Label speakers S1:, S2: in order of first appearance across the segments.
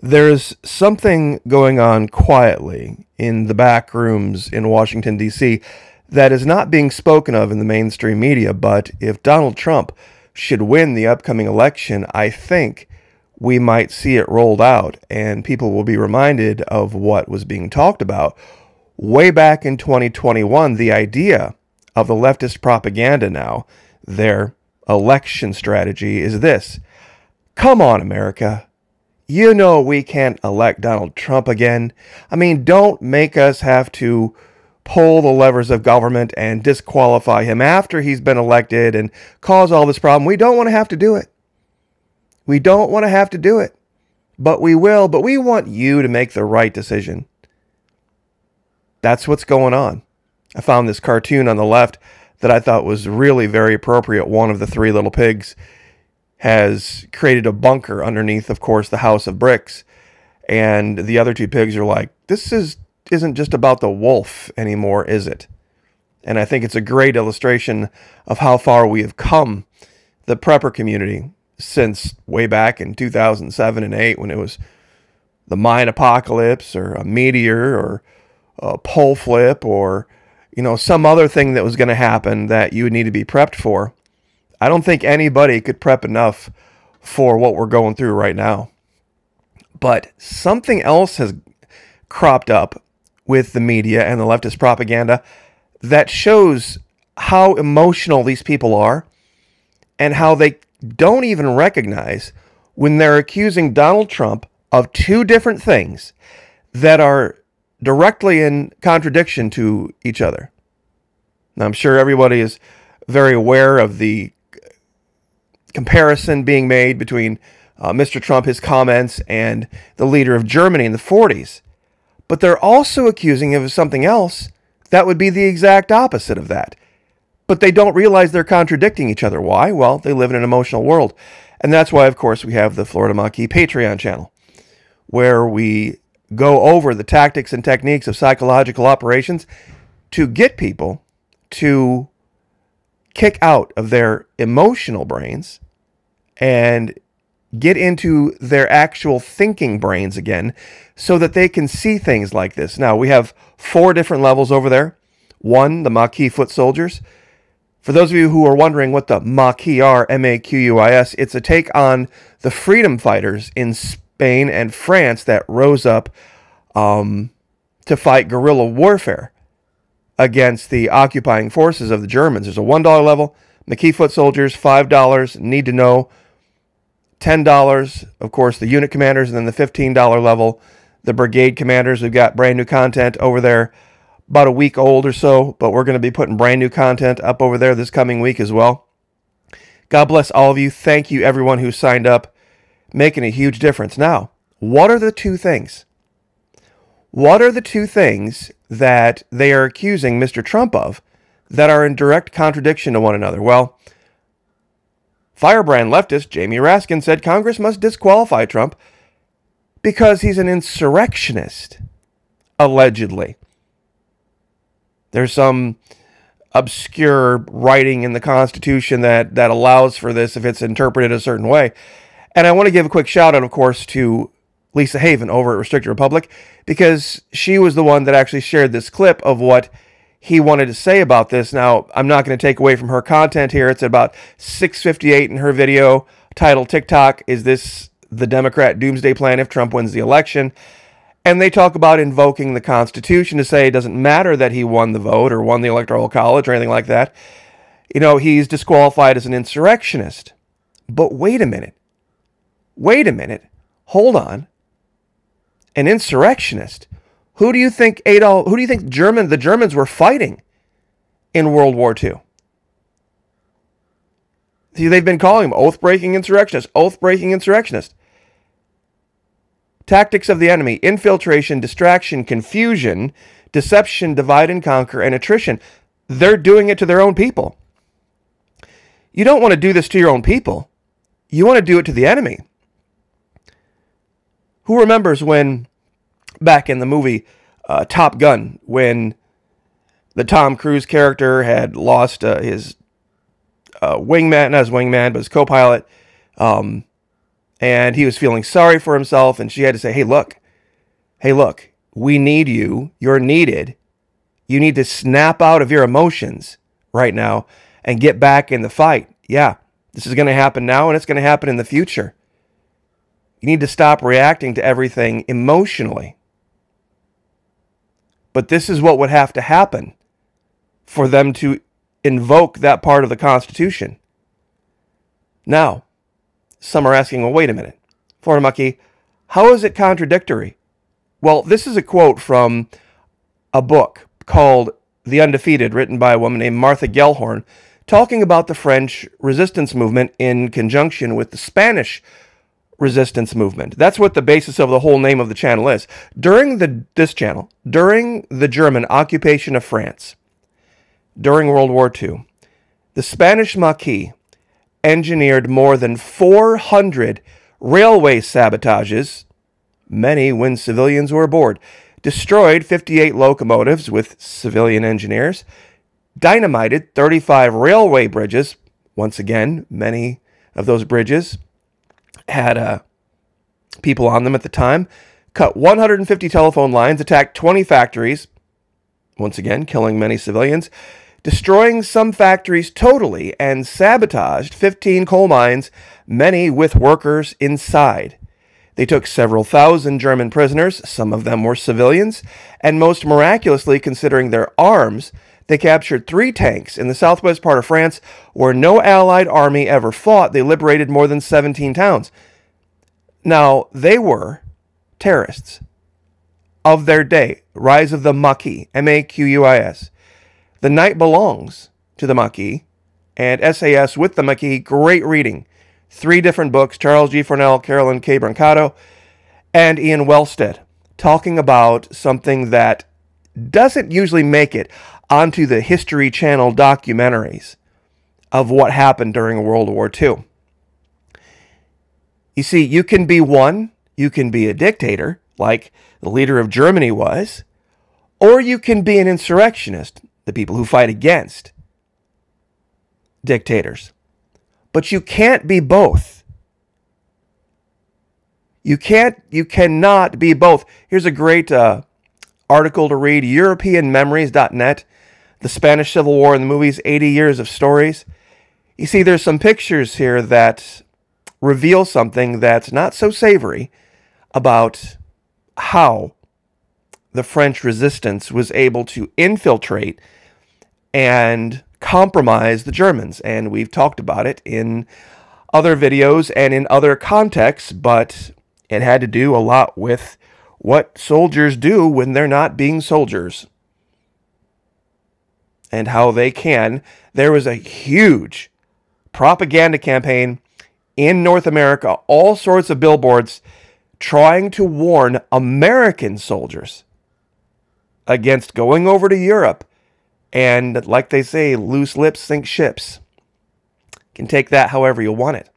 S1: There's something going on quietly in the back rooms in Washington, D.C., that is not being spoken of in the mainstream media. But if Donald Trump should win the upcoming election, I think we might see it rolled out and people will be reminded of what was being talked about way back in 2021. The idea of the leftist propaganda now, their election strategy is this Come on, America. You know we can't elect Donald Trump again. I mean, don't make us have to pull the levers of government and disqualify him after he's been elected and cause all this problem. We don't want to have to do it. We don't want to have to do it. But we will, but we want you to make the right decision. That's what's going on. I found this cartoon on the left that I thought was really very appropriate. One of the three little pigs has created a bunker underneath, of course, the house of bricks. And the other two pigs are like, this is isn't just about the wolf anymore, is it? And I think it's a great illustration of how far we have come, the prepper community, since way back in 2007 and 8 when it was the Mayan apocalypse or a meteor or a pole flip or you know some other thing that was going to happen that you would need to be prepped for. I don't think anybody could prep enough for what we're going through right now. But something else has cropped up with the media and the leftist propaganda that shows how emotional these people are and how they don't even recognize when they're accusing Donald Trump of two different things that are directly in contradiction to each other. Now, I'm sure everybody is very aware of the comparison being made between uh, Mr. Trump, his comments, and the leader of Germany in the 40s. But they're also accusing him of something else that would be the exact opposite of that. But they don't realize they're contradicting each other. Why? Well, they live in an emotional world. And that's why, of course, we have the Florida Maquis Patreon channel, where we go over the tactics and techniques of psychological operations to get people to kick out of their emotional brains and get into their actual thinking brains again so that they can see things like this. Now, we have four different levels over there. One, the Maquis foot soldiers. For those of you who are wondering what the Maquis are, M A Q U I S, it's a take on the freedom fighters in Spain and France that rose up um, to fight guerrilla warfare against the occupying forces of the Germans. There's a $1 level, Maquis foot soldiers, $5, need to know, $10, of course, the unit commanders, and then the $15 level, the brigade commanders. We've got brand new content over there about a week old or so, but we're going to be putting brand new content up over there this coming week as well. God bless all of you. Thank you, everyone who signed up, making a huge difference. Now, what are the two things? What are the two things that they are accusing Mr. Trump of that are in direct contradiction to one another? Well, firebrand leftist Jamie Raskin said Congress must disqualify Trump because he's an insurrectionist, allegedly. There's some obscure writing in the Constitution that, that allows for this if it's interpreted a certain way. And I want to give a quick shout out, of course, to Lisa Haven over at Restricted Republic because she was the one that actually shared this clip of what he wanted to say about this. Now, I'm not going to take away from her content here. It's at about 658 in her video titled TikTok Is This the Democrat Doomsday Plan if Trump wins the election? And they talk about invoking the Constitution to say it doesn't matter that he won the vote or won the Electoral College or anything like that. You know, he's disqualified as an insurrectionist. But wait a minute. Wait a minute. Hold on. An insurrectionist. Who do you think Adolf who do you think German the Germans were fighting in World War II? See, they've been calling him oath breaking insurrectionist, oath breaking insurrectionist. Tactics of the enemy infiltration, distraction, confusion, deception, divide and conquer, and attrition. They're doing it to their own people. You don't want to do this to your own people, you want to do it to the enemy. Who remembers when, back in the movie uh, Top Gun, when the Tom Cruise character had lost uh, his uh, wingman, not his wingman, but his co pilot? Um, And he was feeling sorry for himself, and she had to say, Hey, look, hey, look, we need you. You're needed. You need to snap out of your emotions right now and get back in the fight. Yeah, this is going to happen now, and it's going to happen in the future. You need to stop reacting to everything emotionally. But this is what would have to happen for them to invoke that part of the Constitution. Now, some are asking, well, wait a minute. Florida Maquis, how is it contradictory? Well, this is a quote from a book called The Undefeated, written by a woman named Martha Gellhorn, talking about the French resistance movement in conjunction with the Spanish resistance movement. That's what the basis of the whole name of the channel is. During the this channel, during the German occupation of France, during World War II, the Spanish Maquis engineered more than 400 railway sabotages, many when civilians were aboard, destroyed 58 locomotives with civilian engineers, dynamited 35 railway bridges. Once again, many of those bridges had uh, people on them at the time, cut 150 telephone lines, attacked 20 factories, once again, killing many civilians, destroying some factories totally, and sabotaged 15 coal mines, many with workers inside. They took several thousand German prisoners, some of them were civilians, and most miraculously, considering their arms, they captured three tanks in the southwest part of France where no Allied army ever fought. They liberated more than 17 towns. Now, they were terrorists of their day. Rise of the Maquis, M A Q U I S. The Night Belongs to the Maquis and SAS with the Maquis. Great reading. Three different books Charles G. Fournel, Carolyn K. Brancato, and Ian Wellsted, talking about something that doesn't usually make it onto the History Channel documentaries of what happened during World War II. You see, you can be one, you can be a dictator, like the leader of Germany was, or you can be an insurrectionist, the people who fight against dictators. But you can't be both. You can't, you cannot be both. Here's a great uh, article to read EuropeanMemories.net the Spanish Civil War in the movies 80 Years of Stories. You see, there's some pictures here that reveal something that's not so savory about how the French resistance was able to infiltrate and compromise the Germans. And we've talked about it in other videos and in other contexts, but it had to do a lot with what soldiers do when they're not being soldiers and how they can. There was a huge propaganda campaign in North America, all sorts of billboards trying to warn American soldiers against going over to Europe. And like they say, loose lips sink ships. can take that however you want it.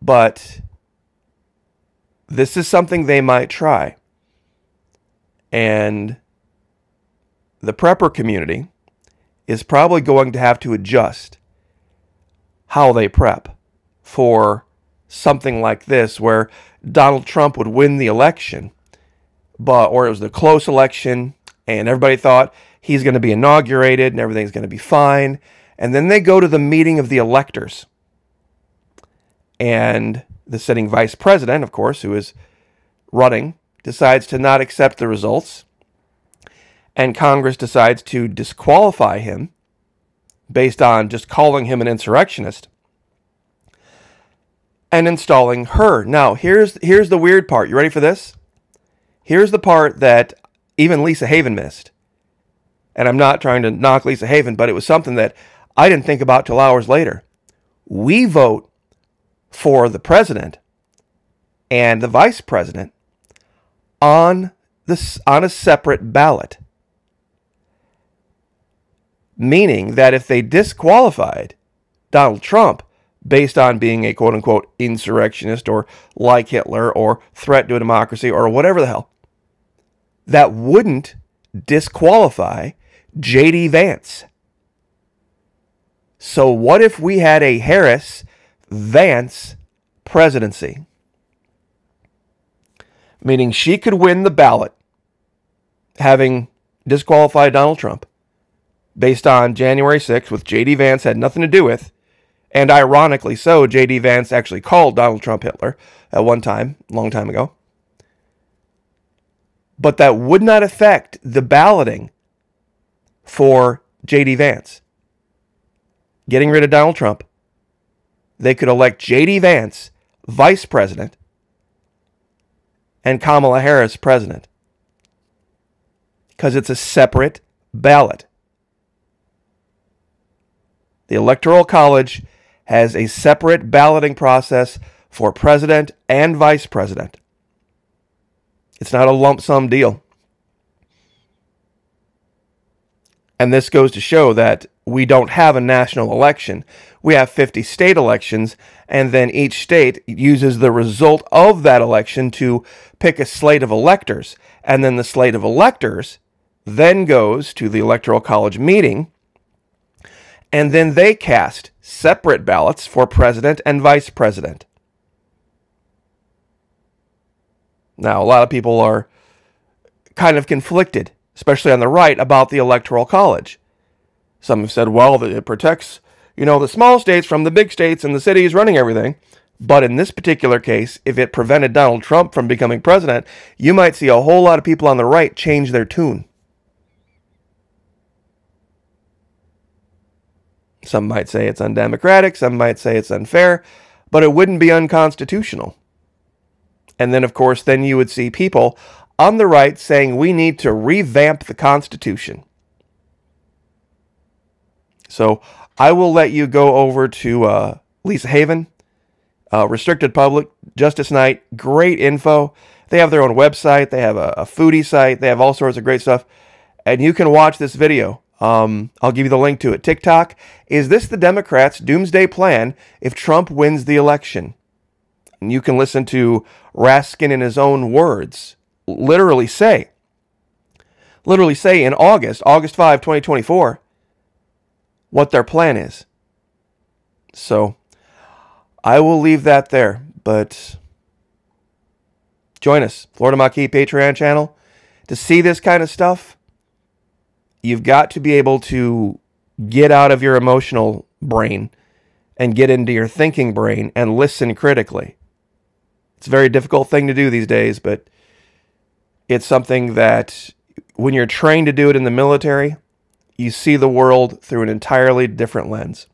S1: But this is something they might try. And the prepper community is probably going to have to adjust how they prep for something like this where Donald Trump would win the election but or it was the close election and everybody thought he's going to be inaugurated and everything's going to be fine. And then they go to the meeting of the electors. And the sitting vice president of course who is running decides to not accept the results and Congress decides to disqualify him based on just calling him an insurrectionist and installing her. Now, here's here's the weird part. You ready for this? Here's the part that even Lisa Haven missed. And I'm not trying to knock Lisa Haven, but it was something that I didn't think about till hours later. We vote for the president and the vice president on this on a separate ballot meaning that if they disqualified Donald Trump based on being a quote unquote insurrectionist or like Hitler or threat to a democracy or whatever the hell, that wouldn't disqualify J.D. Vance. So, what if we had a Harris Vance presidency. Meaning she could win the ballot having disqualified Donald Trump based on January 6th, with J.D. Vance had nothing to do with. And ironically so, J.D. Vance actually called Donald Trump Hitler at one time, a long time ago. But that would not affect the balloting for J.D. Vance. Getting rid of Donald Trump, they could elect J.D. Vance vice president and Kamala Harris president because it's a separate ballot. The Electoral College has a separate balloting process for president and vice president. It's not a lump sum deal. And this goes to show that we don't have a national election. We have 50 state elections, and then each state uses the result of that election to pick a slate of electors. And then the slate of electors then goes to the Electoral College meeting, and then they cast separate ballots for president and vice president. Now, a lot of people are kind of conflicted, especially on the right, about the Electoral College. Some have said, well, it protects, you know, the small states from the big states and the cities running everything. But in this particular case, if it prevented Donald Trump from becoming president, you might see a whole lot of people on the right change their tune. Some might say it's undemocratic, some might say it's unfair, but it wouldn't be unconstitutional. And then, of course, then you would see people on the right saying we need to revamp the Constitution. So I will let you go over to uh, Lisa Haven, uh, Restricted Republic, Justice Night. Great info. They have their own website, they have a, a foodie site, they have all sorts of great stuff. And you can watch this video um, I'll give you the link to it. TikTok. Is this the Democrats' doomsday plan if Trump wins the election? And you can listen to Raskin in his own words literally say, literally say in August, August 5, 2024, what their plan is. So I will leave that there, but join us, Florida Maquis Patreon channel, to see this kind of stuff you've got to be able to get out of your emotional brain and get into your thinking brain and listen critically. It's a very difficult thing to do these days, but it's something that when you're trained to do it in the military, you see the world through an entirely different lens.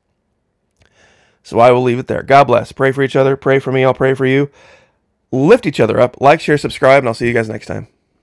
S1: So I will leave it there. God bless. Pray for each other. Pray for me. I'll pray for you. Lift each other up. Like, share, subscribe, and I'll see you guys next time.